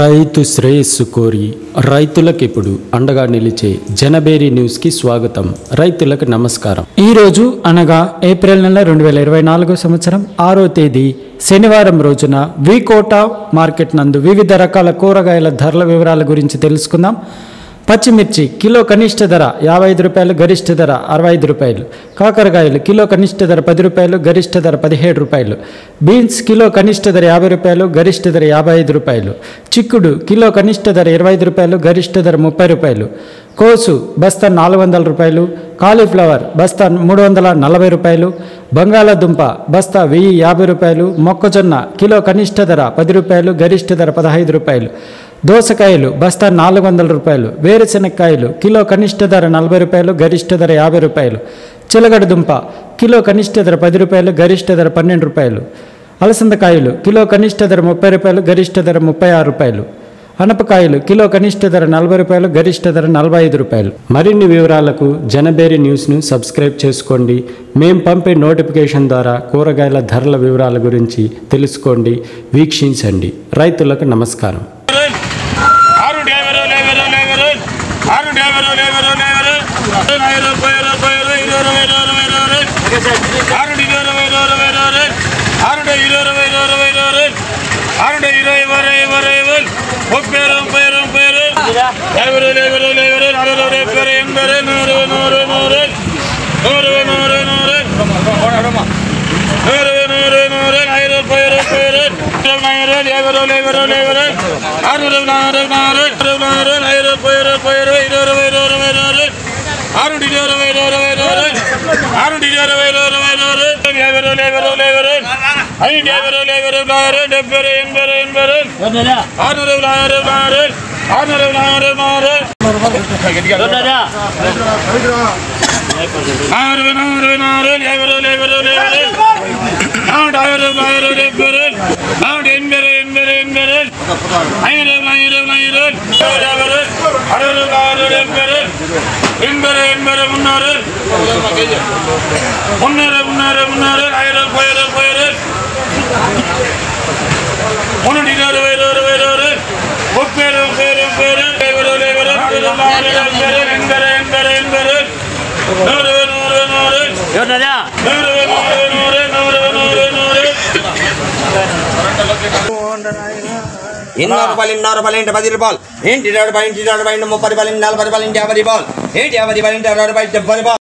రైతు శ్రేయస్సు కోరి రైతులకు ఇప్పుడు అండగా నిలిచే జనబేరి న్యూస్కి స్వాగతం. రైతులకు నమస్కారం. ఈరోజు అనగా ఏప్రిల్ నెల రెండు వేల ఇరవై నాలుగో సంవత్సరం ఆరో తేదీ శనివారం రోజున వికోటా మార్కెట్ నందు వివిధ రకాల కూరగాయల ధరల వివరాల గురించి తెలుసుకుందాం. పచ్చిమిర్చి కిలో కనిష్ట ధర యాభై ఐదు రూపాయలు గరిష్ట ధర అరవై ఐదు రూపాయలు. కాకరకాయలు కిలో కనిష్ట ధర పది రూపాయలు గరిష్ట ధర పదిహేడు రూపాయలు. బీన్స్ కిలో కనిష్ట ధర యాభై రూపాయలు గరిష్ట ధర యాభై ఐదు రూపాయలు. చిక్కుడు కిలో కనిష్ట ధర ఇరవై ఐదు రూపాయలు గరిష్ట ధర ముప్పై రూపాయలు. కోసు బస్తా నాలుగు వందల రూపాయలు. కాలీఫ్లవర్ బస్తా మూడు వందల నలభై రూపాయలు. బంగాళాదుంప బస్తా వెయ్యి యాభై రూపాయలు. మొక్కజొన్న కిలో కనిష్ట ధర పది రూపాయలు గరిష్ట ధర పదహైదు రూపాయలు. దోసకాయలు బస్తా నాలుగు వందల రూపాయలు వేరుశెనక్కాయలు కిలో కనిష్ట ధర నలభై రూపాయలు గరిష్ట ధర యాభై రూపాయలు. చిలగడ దుంప కిలో కనిష్ట ధర పది రూపాయలు గరిష్ట ధర పన్నెండు రూపాయలు. అలసందకాయలు కిలో కనిష్ట ధర ముప్పై రూపాయలు గరిష్ట ధర ముప్పై ఆరు రూపాయలు. అనపకాయలు కిలో కనిష్ట ధర నలభై రూపాయలు గరిష్ట ధర నలభై ఐదు రూపాయలు. మరిన్ని వివరాలకు జనబేరి న్యూస్ను సబ్స్క్రైబ్ చేసుకోండి. మేము పంపే నోటిఫికేషన్ ద్వారా కూరగాయల ధరల వివరాల గురించి తెలుసుకోండి. వీక్షించండి. రైతులకు నమస్కారం. ఇరవై ముప్పై నలభై ఇరవై ఇరవై ఇరవై ఇరవై ఆరు ఇరవై ఇరవై ఇరవై ఆరు ఇరవై ఇరవై ఇరవై ఆరు ఇరవై ఇరవై ఇరవై ఇరవై ముప్పై ముప్పై ముప్పై యాభై ఇరవై ఇరవై ఇరవై అరవై ఇరవై ఎనభై నూరు నూరు నూరు నూరు నూరు నూరు నూరు நூறு நூறு ஐநூறு இருபது இருபது ஐநூறு இருபது இருபது இருபது அறுபது நானூறு நானூறு இருபது நானூறு ஐநூறு இருபது இருபது இருபது ఆరు డిజోరు వేరు వేరు ఆరు డిజోరు వేరు వేరు లేవరు లేవరు లేవరు ఐదు లేవరు లేవరు లారు డెబ్బై ఎనభై ఎనభై ఆరు లారు లారు ఆరు లారు లారు ఆరు నారు నారు లేవరు లేవరు లేవరు ఆడు ఆరు లారు డెబ్బై ఆడు ఎనభై ఎనభై ఎనభై ఐదు ఐదు ఐదు అరవై లారు డెబ్బై என்பரே என்பரே முன்னாரு. முன்னேறு முன்னேறு முன்னாரு அயரல் பயிரல் பயிரு முன்னடினாரு வயிறாரு வயிறாரு ஒப்பேரு பேரு பேரு என்பரே என்பரே என்பரே நூறு நூறு நூறு. நூறு நூறு நூறு நூறு நூறு ఇన్నొక రూపాయలు ఇన్నో రూపాయలు ఏంటి పది రూపాయలు ఏంటి ఇరవై రూపాయలు ఇంటి ఇరవై రూపాయలు ముప్పై రూపాయలు నలభై రూపాయలు ఇంటి యాభై రూపాయలు ఏంటి యాభై రూపాయలు ఇంటి అరవై రూపాయలు డెబ్బై రూపాయలు